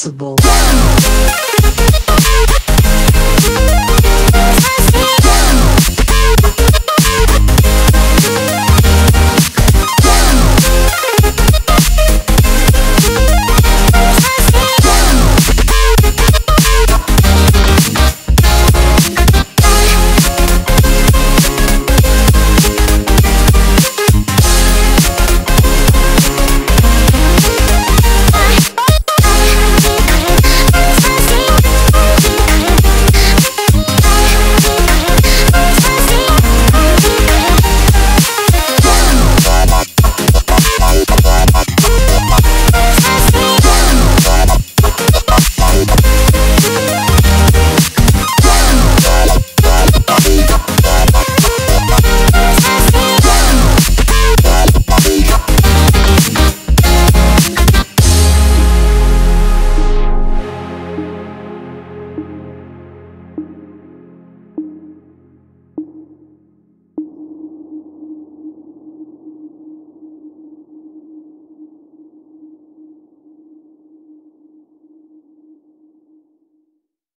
Possible.